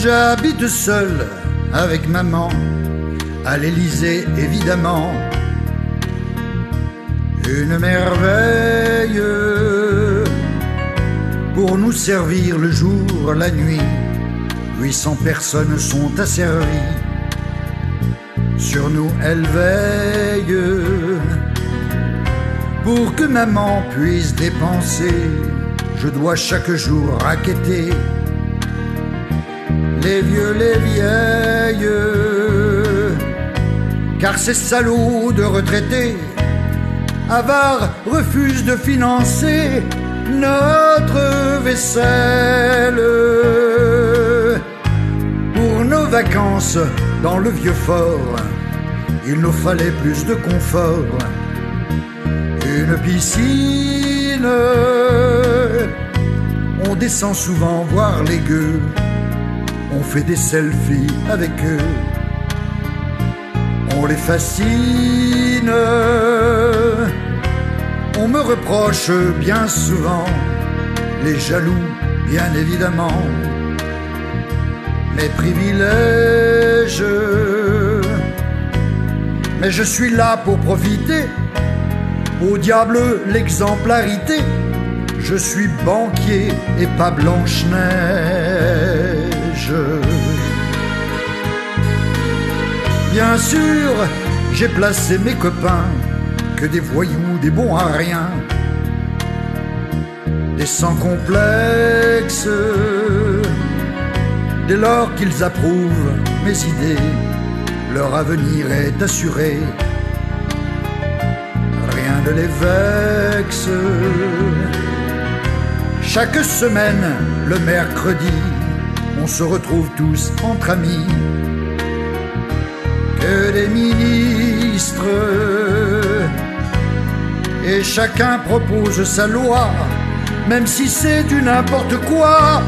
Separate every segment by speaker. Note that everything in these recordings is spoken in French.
Speaker 1: J'habite seul avec maman, à l'Élysée évidemment. Une merveille pour nous servir le jour, la nuit. 800 personnes sont asservies. Sur nous, elle veille pour que maman puisse dépenser. Je dois chaque jour raqueter les vieux, les vieilles. Car ces salauds de retraités, avares, refusent de financer notre vaisselle. Pour nos vacances dans le vieux fort, il nous fallait plus de confort. Une piscine, on descend souvent voir les gueux on fait des selfies avec eux, on les fascine. On me reproche bien souvent, les jaloux bien évidemment, mes privilèges. Mais je suis là pour profiter, au diable l'exemplarité. Je suis banquier et pas Blanche-Neige. Bien sûr, j'ai placé mes copains que des voyous, des bons à rien, des sans complexe. Dès lors qu'ils approuvent mes idées, leur avenir est assuré. Rien ne les vexe. Chaque semaine, le mercredi, se retrouve tous entre amis. Que des ministres, et chacun propose sa loi, même si c'est du n'importe quoi.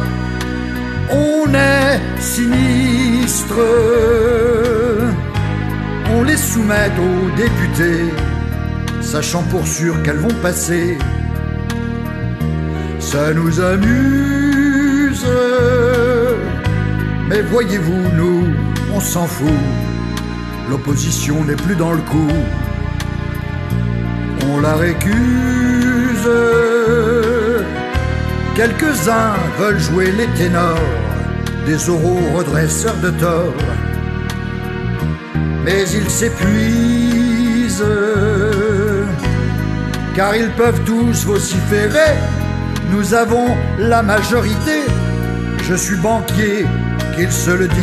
Speaker 1: On est sinistre, on les soumet aux députés, sachant pour sûr qu'elles vont passer. Ça nous amuse. Mais voyez-vous, nous, on s'en fout. L'opposition n'est plus dans le coup. On la récuse. Quelques-uns veulent jouer les ténors, des oraux redresseurs de tort. Mais ils s'épuisent, car ils peuvent tous vociférer. Nous avons la majorité. Je suis banquier, qu'ils se le disent.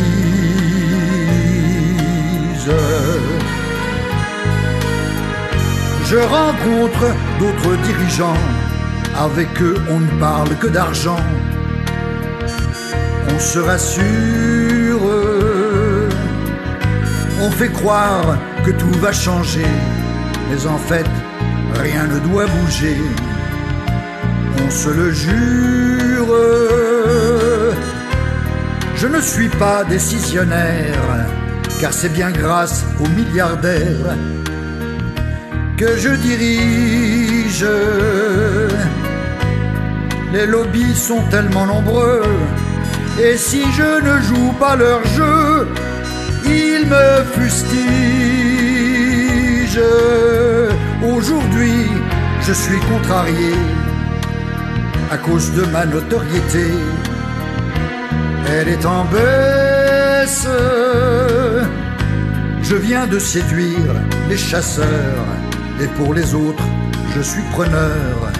Speaker 1: Je rencontre d'autres dirigeants, avec eux on ne parle que d'argent. On se rassure, on fait croire que tout va changer, mais en fait rien ne doit bouger. On se le jure je ne suis pas décisionnaire, car c'est bien grâce aux milliardaires que je dirige. Les lobbies sont tellement nombreux, et si je ne joue pas leur jeu, ils me fustigent. Aujourd'hui, je suis contrarié à cause de ma notoriété elle est en baisse. Je viens de séduire les chasseurs, et pour les autres, je suis preneur.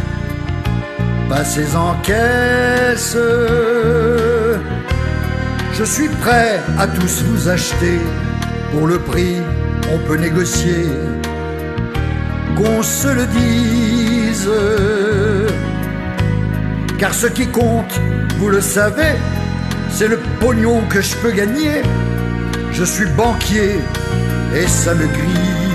Speaker 1: Passez en caisse. Je suis prêt à tous vous acheter. Pour le prix, on peut négocier. Qu'on se le dise. Car ce qui compte, vous le savez, pognon que je peux gagner. Je suis banquier et ça me grille.